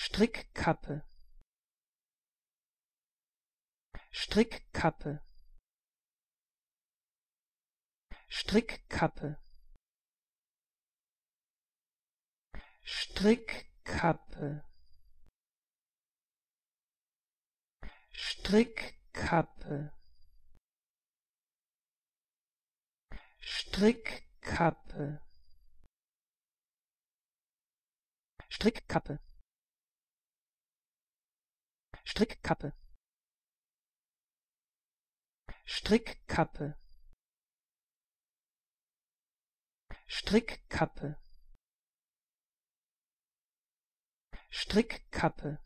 Strickkappe. Strickkappe. Strickkappe. Strickkappe. Strickkappe. Strickkappe. Strickkappe Strickkappe. Strickkappe. Strickkappe. Strickkappe